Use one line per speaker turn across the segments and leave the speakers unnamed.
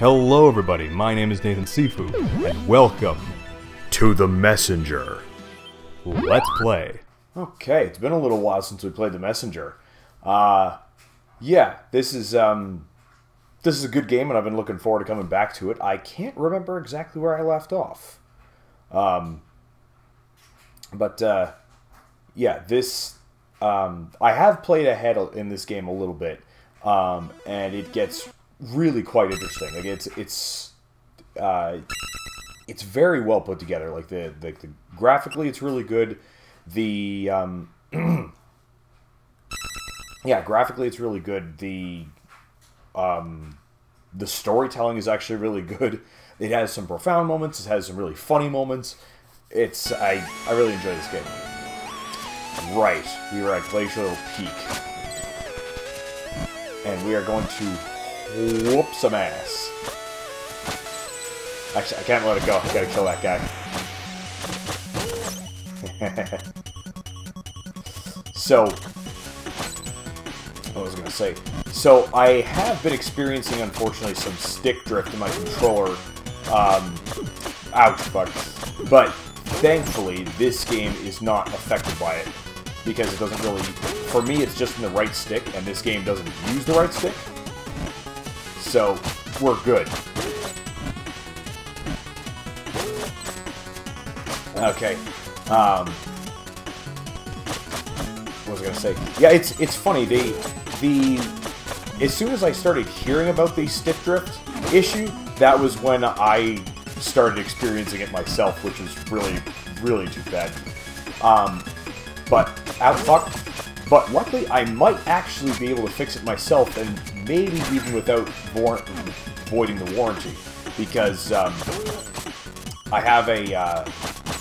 Hello, everybody. My name is Nathan Sifu, and welcome to The Messenger. Let's play.
Okay, it's been a little while since we played The Messenger. Uh, yeah, this is um, this is a good game, and I've been looking forward to coming back to it. I can't remember exactly where I left off. Um, but uh, yeah, this um, I have played ahead in this game a little bit, um, and it gets really quite interesting. Like it's it's uh, it's very well put together. Like the, the, the graphically, it's really good. The um, yeah, graphically, it's really good. The um, the storytelling is actually really good. It has some profound moments. It has some really funny moments. It's I I really enjoy this game. Right, we are at Glacial Peak, and we are going to whoop some ass. Actually, I can't let it go. I gotta kill that guy. so, what was I gonna say? So, I have been experiencing, unfortunately, some stick drift in my controller. Um, ouch, fuck. But, thankfully, this game is not affected by it. Because it doesn't really... For me, it's just in the right stick, and this game doesn't use the right stick. So, we're good. Okay. Um, what was I gonna say? Yeah, it's it's funny. They the as soon as I started hearing about the stick drift issue, that was when I started experiencing it myself, which is really really too bad. Um, but out fuck. But luckily, I might actually be able to fix it myself, and maybe even without voiding the warranty, because um, I have a uh,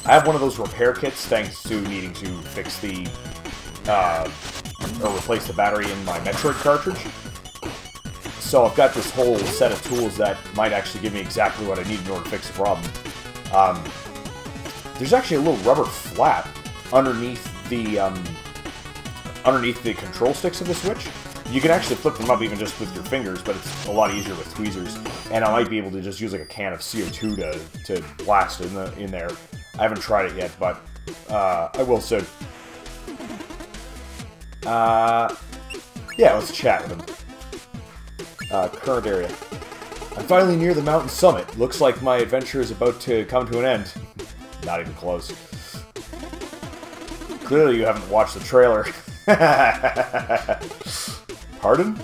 I have one of those repair kits thanks to needing to fix the, uh, or replace the battery in my Metroid cartridge. So I've got this whole set of tools that might actually give me exactly what I need in order to fix the problem. Um, there's actually a little rubber flap underneath the, um, underneath the control sticks of the Switch. You can actually flip them up even just with your fingers, but it's a lot easier with tweezers. And I might be able to just use like a can of CO2 to, to blast in, the, in there I haven't tried it yet, but uh, I will soon. Uh, yeah, let's chat with him. Uh, current area. I'm finally near the mountain summit. Looks like my adventure is about to come to an end. Not even close. Clearly you haven't watched the trailer. Pardon?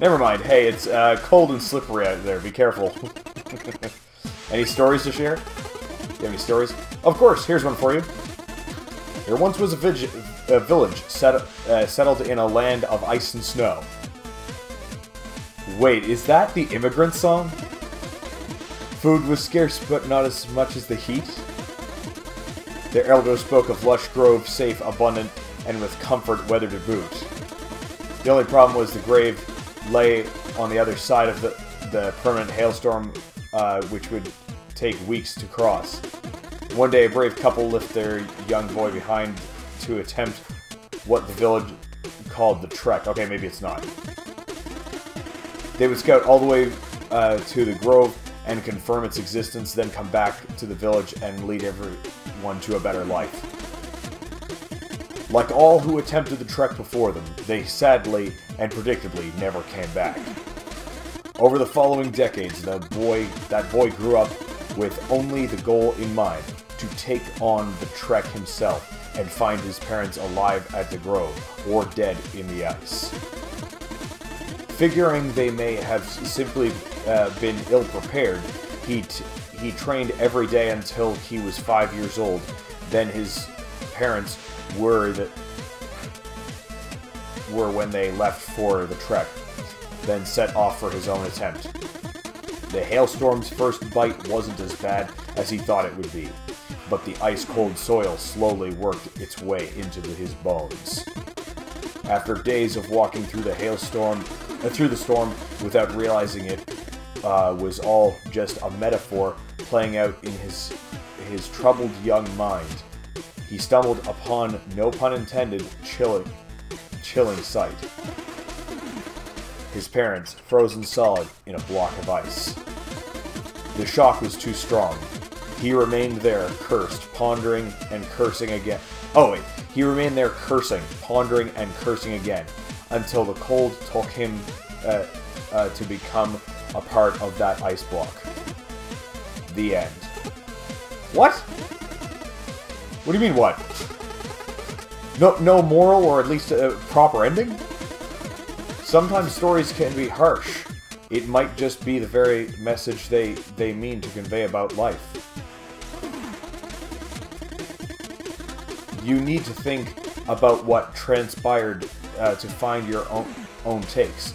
Never mind. Hey, it's uh, cold and slippery out there. Be careful. Any stories to share? you have any stories? Of course, here's one for you. There once was a, a village set, uh, settled in a land of ice and snow. Wait, is that the immigrant song? Food was scarce, but not as much as the heat. Their elder spoke of lush groves, safe, abundant, and with comfort weather to boot. The only problem was the grave lay on the other side of the, the permanent hailstorm, uh, which would take weeks to cross. One day, a brave couple left their young boy behind to attempt what the village called the trek. Okay, maybe it's not. They would scout all the way uh, to the grove and confirm its existence, then come back to the village and lead everyone to a better life. Like all who attempted the trek before them, they sadly and predictably never came back. Over the following decades, the boy that boy grew up with only the goal in mind to take on the Trek himself and find his parents alive at the grove or dead in the ice. Figuring they may have simply uh, been ill prepared, he, he trained every day until he was five years old. Then his parents were the, were when they left for the trek, then set off for his own attempt. The hailstorm's first bite wasn't as bad as he thought it would be, but the ice-cold soil slowly worked its way into his bones. After days of walking through the hailstorm, uh, through the storm without realizing it uh, was all just a metaphor playing out in his his troubled young mind. He stumbled upon, no pun intended, chilling, chilling sight. his parents frozen solid in a block of ice. The shock was too strong. He remained there, cursed, pondering and cursing again. Oh, wait. He remained there cursing, pondering and cursing again, until the cold took him uh, uh, to become a part of that ice block. The end. What? What do you mean, what? No, no moral or at least a proper ending? Sometimes stories can be harsh. It might just be the very message they, they mean to convey about life. You need to think about what transpired uh, to find your own, own takes.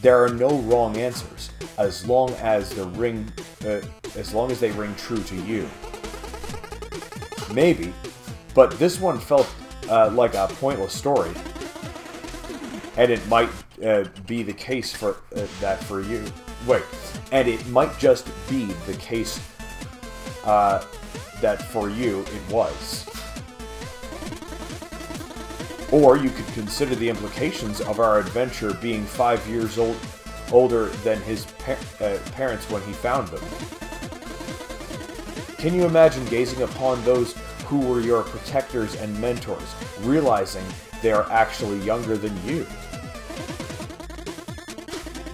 There are no wrong answers, as long as the ring, uh, as long as they ring true to you. Maybe, but this one felt uh, like a pointless story, and it might uh, be the case for uh, that for you. Wait, and it might just be the case uh, that for you it was. Or you could consider the implications of our adventure being five years old, older than his uh, parents when he found them. Can you imagine gazing upon those who were your protectors and mentors, realizing they are actually younger than you?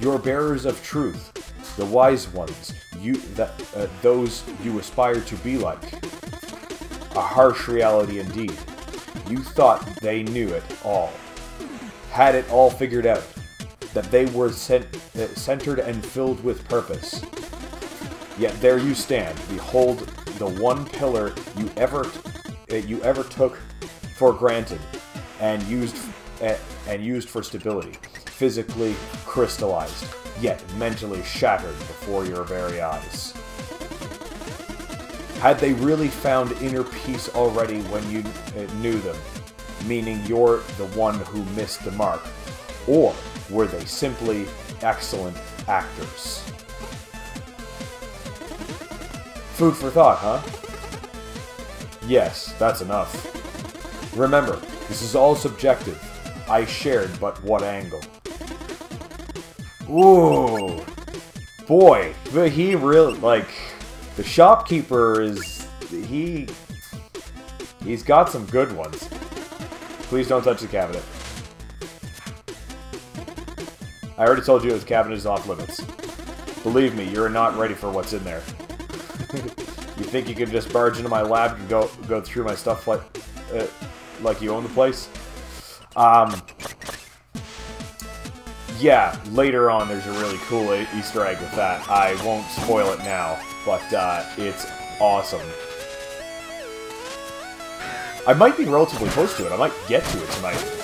Your bearers of truth, the wise ones, you that uh, those you aspire to be like. A harsh reality indeed. You thought they knew it all, had it all figured out, that they were cent uh, centered and filled with purpose. Yet there you stand, behold the one pillar you ever uh, you ever took for granted and used uh, and used for stability, physically crystallized, yet mentally shattered before your very eyes. Had they really found inner peace already when you uh, knew them, meaning you're the one who missed the mark? Or were they simply excellent actors? Food for thought, huh? Yes, that's enough. Remember, this is all subjective. I shared but what angle. Ooh. Boy, but he really, like, the shopkeeper is, he, he's got some good ones. Please don't touch the cabinet. I already told you this cabinet is off limits. Believe me, you're not ready for what's in there. you think you can just barge into my lab and go go through my stuff like uh, like you own the place? Um, yeah, later on there's a really cool Easter egg with that. I won't spoil it now, but uh, it's awesome. I might be relatively close to it. I might get to it tonight.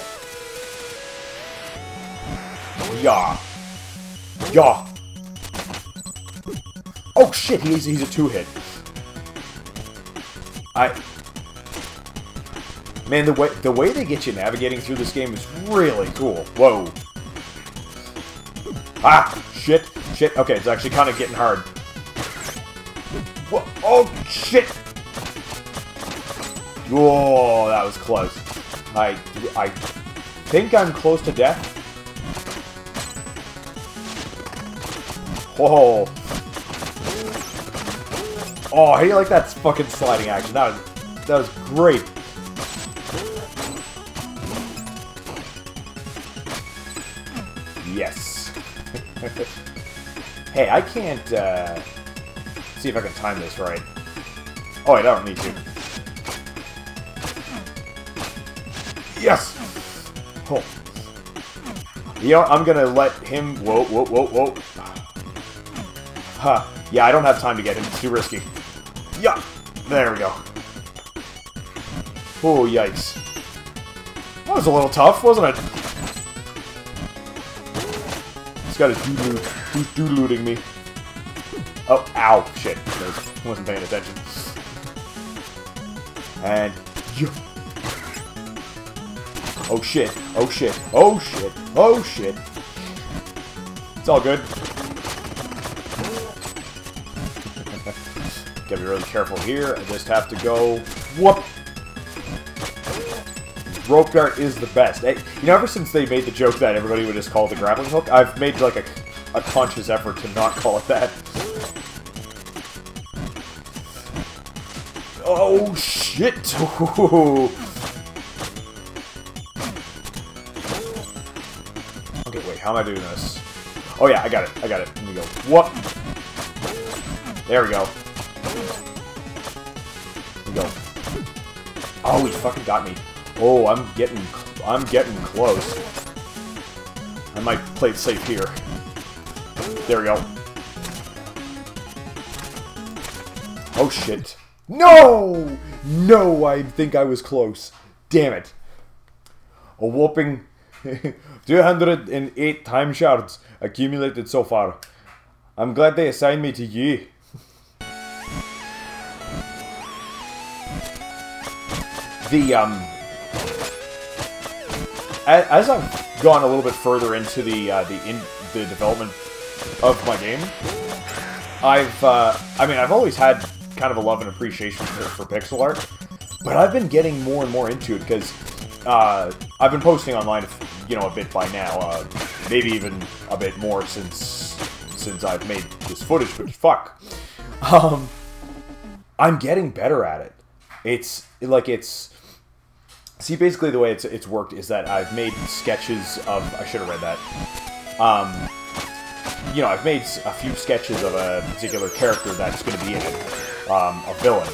Yeah. Yeah. Oh shit, he's, he's a two-hit. I... Man, the way, the way they get you navigating through this game is really cool. Whoa. Ah! Shit! Shit! Okay, it's actually kind of getting hard. Whoa. Oh, shit! Whoa, that was close. I, I think I'm close to death. Whoa. Oh, how like that fucking sliding action? That was, that was great. Yes. hey, I can't, uh... See if I can time this right. Oh, wait, I don't need to. Yes! Oh. You know, I'm gonna let him... Whoa, whoa, whoa, whoa. Huh. Yeah, I don't have time to get him. It's too risky. Yeah! There we go. Oh, yikes. That was a little tough, wasn't it? He's got his doo-doo. Who's doo-looting me? Oh, ow. Shit. I wasn't paying attention. And... Oh shit. Oh shit. Oh shit. Oh shit. It's all good. Gotta be really careful here. I just have to go... Whoop! rope dart is the best. You know, ever since they made the joke that everybody would just call it the grappling hook, I've made like a, a conscious effort to not call it that. Oh, shit! okay, wait, how am I doing this? Oh yeah, I got it, I got it. Let me go. Whoop! There we go. Oh, he fucking got me. Oh, I'm getting, I'm getting close. I might play it safe here. There we go. Oh shit. No! No, I think I was close. Damn it. A whopping 208 time shards accumulated so far. I'm glad they assigned me to you. The, um... As I've gone a little bit further into the, uh, the, in, the development of my game, I've, uh, I mean, I've always had kind of a love and appreciation for, for pixel art, but I've been getting more and more into it because uh, I've been posting online, you know, a bit by now, uh, maybe even a bit more since since I've made this footage. But fuck, um, I'm getting better at it. It's like it's see basically the way it's it's worked is that I've made sketches of I should have read that. Um, you know, I've made a few sketches of a particular character that's going to be in it um, a villain.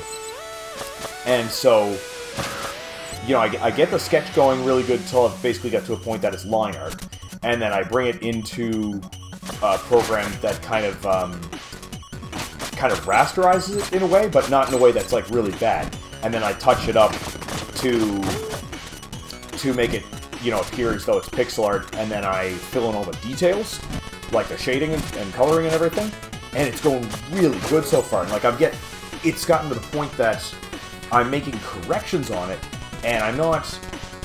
And so, you know, I, I, get the sketch going really good until I've basically got to a point that it's line art. And then I bring it into a program that kind of, um, kind of rasterizes it in a way, but not in a way that's, like, really bad. And then I touch it up to, to make it, you know, appear as though it's pixel art, and then I fill in all the details, like the shading and, and coloring and everything, and it's going really good so far. And, like, I'm get, it's gotten to the point that I'm making corrections on it, and I'm not,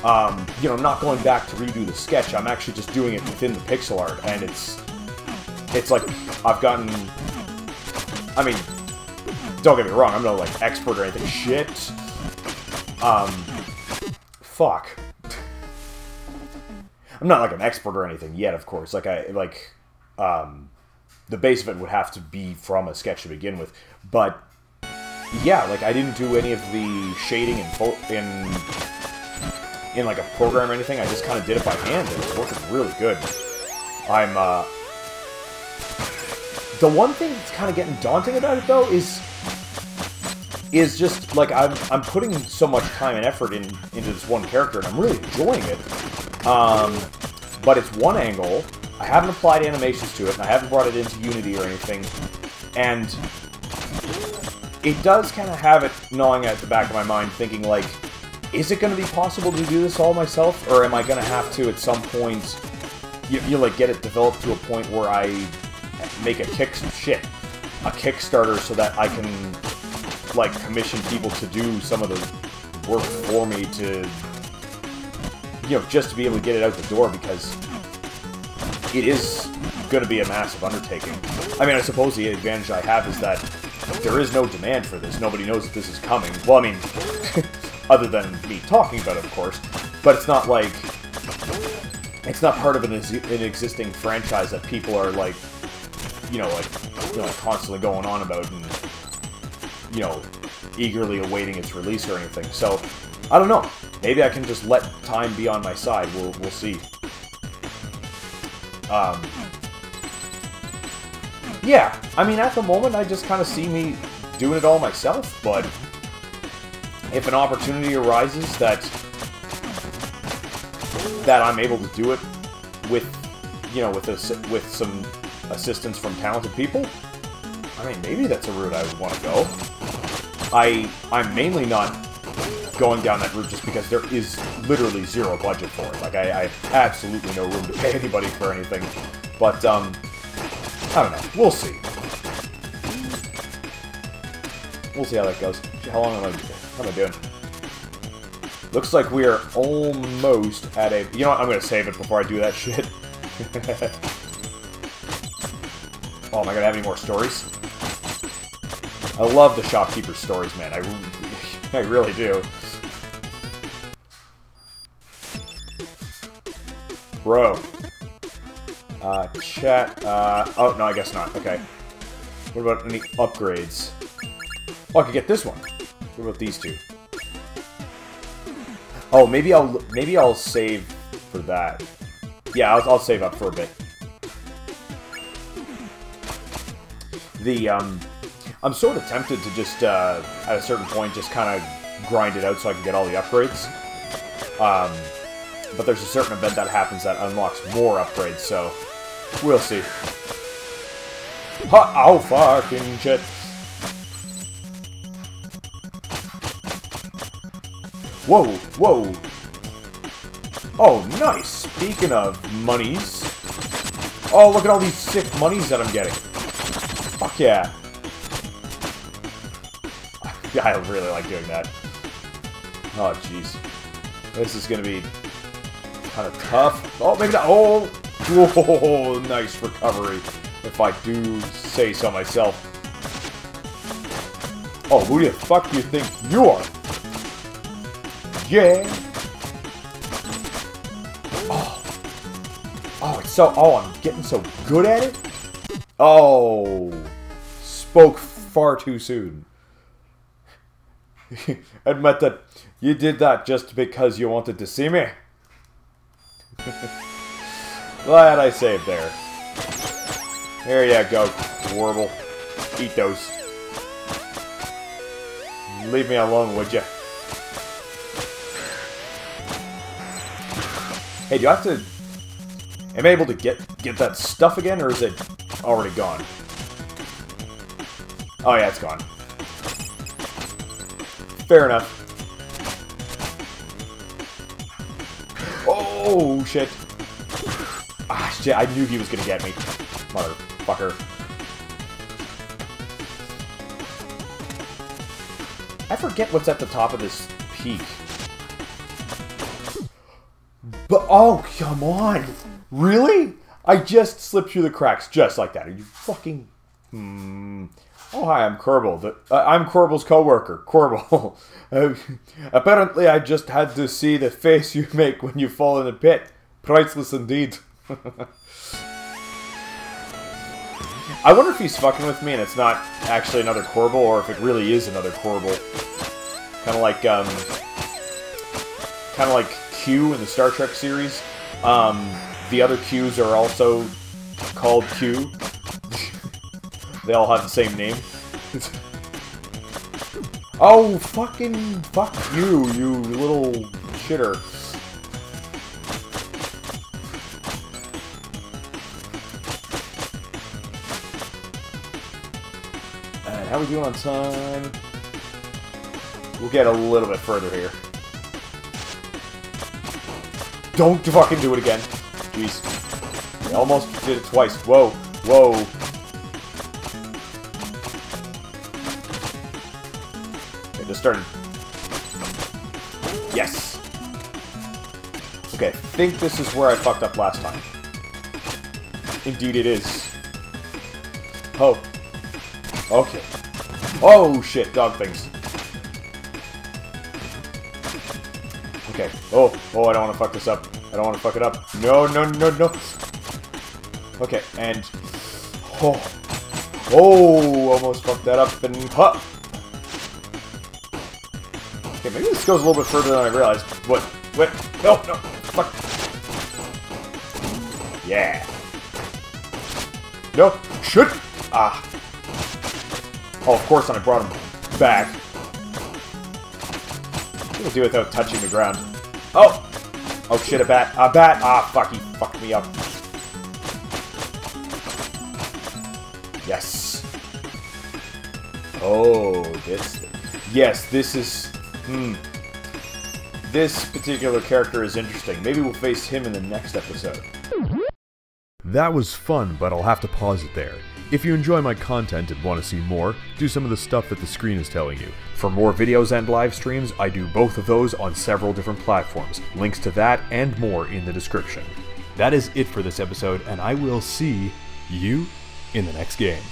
um, you know, not going back to redo the sketch. I'm actually just doing it within the pixel art, and it's, it's like I've gotten. I mean, don't get me wrong. I'm no like expert or anything. Shit. Um, fuck. I'm not like an expert or anything yet, of course. Like I like, um, the base of it would have to be from a sketch to begin with, but yeah, like I didn't do any of the shading in in in like a program or anything. I just kind of did it by hand, and it's working really good. I'm uh, the one thing that's kind of getting daunting about it though is is just like I'm I'm putting so much time and effort in into this one character, and I'm really enjoying it. Um, but it's one angle. I haven't applied animations to it, and I haven't brought it into Unity or anything. And it does kind of have it gnawing at the back of my mind, thinking like, is it going to be possible to do this all myself, or am I going to have to at some point, you, you like get it developed to a point where I make a kick shit, a Kickstarter, so that I can like commission people to do some of the work for me to, you know, just to be able to get it out the door because it is going to be a massive undertaking. I mean, I suppose the advantage I have is that there is no demand for this. Nobody knows that this is coming. Well, I mean, other than me talking about it, of course. But it's not like... It's not part of an, an existing franchise that people are, like, you know, like, you know, like constantly going on about and, you know, eagerly awaiting its release or anything. So, I don't know. Maybe I can just let time be on my side. We'll, we'll see. Um, yeah, I mean, at the moment, I just kind of see me doing it all myself, but if an opportunity arises that that I'm able to do it with, you know, with a, with some assistance from talented people, I mean, maybe that's a route I would want to go. I I'm mainly not going down that route just because there is literally zero budget for it. Like, I, I have absolutely no room to pay anybody for anything. But, um, I don't know. We'll see. We'll see how that goes. How long am I, how am I doing? Looks like we are almost at a... You know what? I'm going to save it before I do that shit. oh, am I going to have any more stories? I love the shopkeeper stories, man. I, I really do. Bro. Uh, chat. Uh, oh, no, I guess not. Okay. What about any upgrades? Oh, I could get this one. What about these two? Oh, maybe I'll maybe I'll save for that. Yeah, I'll, I'll save up for a bit. The um, I'm sort of tempted to just uh, at a certain point just kind of grind it out so I can get all the upgrades. Um, but there's a certain event that happens that unlocks more upgrades, so we'll see. Ha! Oh, fucking shit. Whoa, whoa. Oh, nice. Speaking of monies. Oh, look at all these sick monies that I'm getting. Fuck yeah. I really like doing that. Oh, jeez. This is gonna be kind of tough. Oh, maybe not. Oh, whoa, nice recovery. If I do say so myself. Oh, who the fuck do you think you are? Yeah. Oh. Oh, it's so. Oh, I'm getting so good at it. Oh. Spoke far too soon. Admit that you did that just because you wanted to see me. Glad I saved there. There you go, Quarble. Eat those. Leave me alone, would you? Hey, do I have to... Am I able to get, get that stuff again, or is it already gone? Oh yeah, it's gone. Fair enough. Oh, shit. Ah, shit, I knew he was gonna get me. Motherfucker. I forget what's at the top of this peak. But, oh, come on! Really? I just slipped through the cracks just like that. Are you fucking... Hmm... Oh, hi, I'm Quarble. Uh, I'm Quarble's co-worker, Quarble. uh, apparently, I just had to see the face you make when you fall in a pit. Priceless indeed. I wonder if he's fucking with me and it's not actually another Quarble, or if it really is another Quarble. Kind of like, um... Kind of like Q in the Star Trek series. Um, the other Qs are also called Q. They all have the same name. oh, fucking fuck you, you little shitter. And how we doing on time? We'll get a little bit further here. Don't fucking do it again. Jeez. I almost did it twice. Whoa. Whoa. Started. Yes. Okay, I think this is where I fucked up last time. Indeed it is. Oh. Okay. Oh, shit, dog things. Okay. Oh, oh, I don't want to fuck this up. I don't want to fuck it up. No, no, no, no. Okay, and... Oh. Oh, almost fucked that up, and... Huh. Okay, maybe this goes a little bit further than I realized. What? What? No, no. Fuck. Yeah. No. Should. Ah. Oh, of course, I brought him back. Gonna do it without touching the ground. Oh! Oh shit, a bat. A bat! Ah, fuck, he fucked me up. Yes. Oh, this... Yes, this is... Hmm. This particular character is interesting. Maybe we'll face him in the next episode.
That was fun, but I'll have to pause it there. If you enjoy my content and want to see more, do some of the stuff that the screen is telling you. For more videos and live streams, I do both of those on several different platforms. Links to that and more in the description. That is it for this episode, and I will see you in the next game.